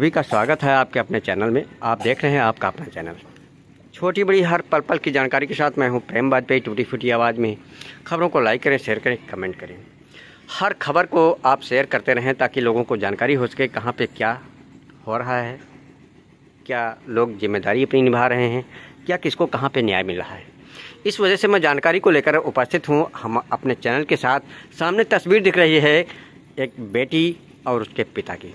सभी का स्वागत है आपके अपने चैनल में। आप देख रहे हैं आपका अपना चैनल। छोटी बड़ी हर पल पल की जानकारी के साथ मैं हूँ प्रेम वाजपेयी, टूटी फूटी आवाज़ में। खबरों को लाइक करें, शेयर करें, कमेंट करें। हर खबर को आप शेयर करते रहें ताकि लोगों को जानकारी हो सके कहाँ पर क्या हो रहा है, क्या लोग ज़िम्मेदारी अपनी निभा रहे हैं, क्या किसको कहाँ पर न्याय मिल रहा है। इस वजह से मैं जानकारी को लेकर उपस्थित हूँ। हम अपने चैनल के साथ सामने तस्वीर दिख रही है एक बेटी और उसके पिता की।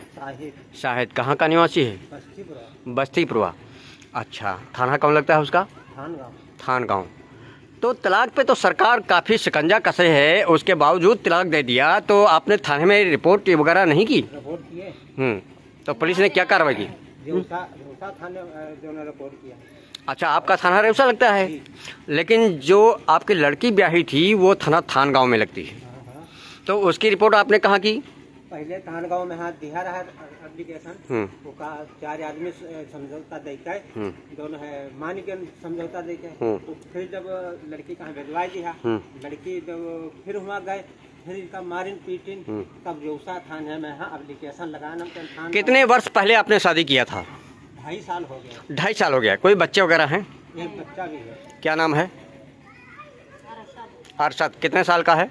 शाहिद कहाँ का निवासी है? बस्तीपुरा। बस्तीपुरवा अच्छा थाना कौन लगता है उसका? थान गाँव तो तलाक पे तो सरकार काफ़ी शिकंजा कसे है उसके बावजूद तलाक दे दिया तो आपने थाने में रिपोर्ट वगैरह नहीं की? रिपोर्ट किए। हम्म तो पुलिस ने क्या कार्रवाई की? अच्छा आपका थाना रेवसा लगता है? लेकिन जो आपकी लड़की ब्याही थी वो थाना थान गाँव में लगती है। हाँ, हाँ। तो उसकी रिपोर्ट आपने कहाँ की? पहले थान गाँव में हाथ दिया रहा एप्लीकेशन हम्म। ओका चार आदमी समझौता दे के हम्म। दोनों है मान के समझौता दे के हम्म। तो फिर जब लड़की कहाँ भिजवा दिया। लड़की जब फिर हुआ गए फिर इनका मारिन पीटिन। तब जोसा थाने में हाँ एप्लीकेशन लगाना कितने वर्ष पहले आपने शादी किया था? ढाई साल हो गया। ढाई साल हो गया। कोई बच्चे वगैरह हैं? एक बच्चा भी है। क्या नाम है? अरशद कितने साल का है?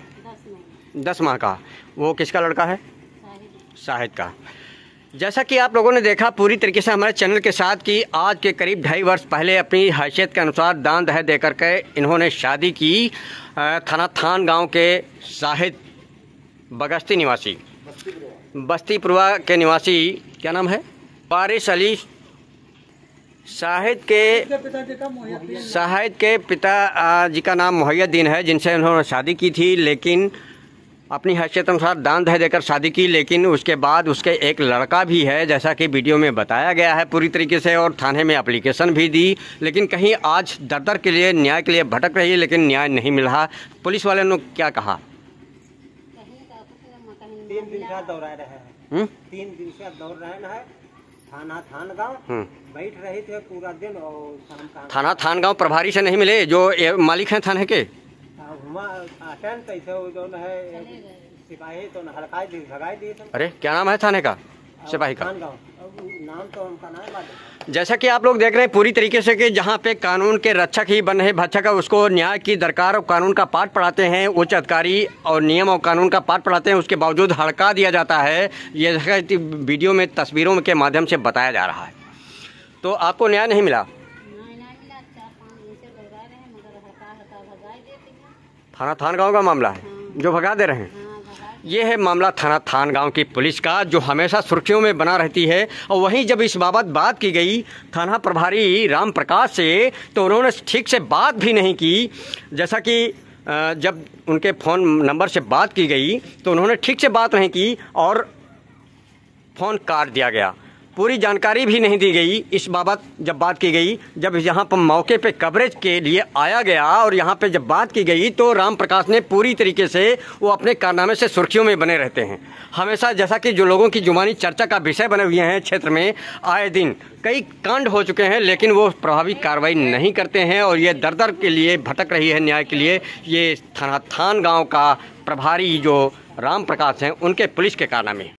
दस माह का। वो किसका लड़का है? शाहिद का। जैसा कि आप लोगों ने देखा पूरी तरीके से हमारे चैनल के साथ कि आज के करीब ढाई वर्ष पहले अपनी हैसियत के अनुसार दान दहेज दे करके इन्होंने शादी की थाना थान गाँव के शाहिद बगस्ती निवासी। बस्तीपुरवा के निवासी, क्या नाम है? बारिश अली शाहिद के शाहिद के पिता जी का नाम मुहैयद्दीन है, जिनसे उन्होंने शादी की थी, लेकिन अपनी हैसियत अनुसार दान दहेज देकर शादी की लेकिन उसके बाद उसके एक लड़का भी है जैसा कि वीडियो में बताया गया है पूरी तरीके से और थाने में एप्लीकेशन भी दी। लेकिन कहीं आज दर दर के लिए न्याय के लिए भटक रही है लेकिन न्याय नहीं मिल। रहा पुलिस वाले ने क्या कहा? तीन दिन से दौड़ा रहे हैं। हम्म? तीन दिन से दौड़ रहे हैं। थाना थान गाँव हम्म। बैठ रहे थे पूरा दिन और थाना थान गाँव प्रभारी से नहीं मिले जो मालिक हैं थाने के? हुआ कैसे वो जो है सिपाही तो हड़काई दी भगाई दी अरे क्या नाम है थाने का? सिपाही का। नाम तो उनका नाम जैसा कि आप लोग देख रहे हैं पूरी तरीके से कि जहाँ पे कानून के रक्षक ही बन रहे भक्षक है उसको न्याय की दरकार और कानून का पाठ पढ़ाते हैं उच्च अधिकारी और नियम और कानून का पाठ पढ़ाते हैं उसके बावजूद हड़का दिया जाता है। ये वीडियो में तस्वीरों के माध्यम से बताया जा रहा है। तो आपको न्याय नहीं मिला? थाना थान गाँव का मामला है, जो भगा दे रहे हैं। ये है मामला थाना थान गाँव की पुलिस का, जो हमेशा सुर्खियों में बना रहती है। और वहीं जब इस बाबत बात की गई, थाना प्रभारी राम प्रकाश से तो उन्होंने ठीक से बात भी नहीं की। जैसा कि जब उनके फ़ोन नंबर से बात की गई तो उन्होंने ठीक से बात नहीं की और फ़ोन काट दिया गया। पूरी जानकारी भी नहीं दी गई इस बाबत जब बात की गई, जब यहाँ पर मौके पे कवरेज के लिए आया गया और यहाँ पे जब बात की गई तो राम प्रकाश ने पूरी तरीके से वो अपने कारनामे से सुर्खियों में बने रहते हैं। हमेशा जैसा कि जो लोगों की जुबानी चर्चा का विषय बने हुए हैं क्षेत्र में, आए दिन कई कांड हो चुके हैं, लेकिन वो प्रभावी कार्रवाई नहीं करते हैं और ये दर दर के लिए भटक रही है न्याय के लिए। ये थाना थान गाँव का प्रभारी जो राम प्रकाश हैं, उनके पुलिस के कारनामे।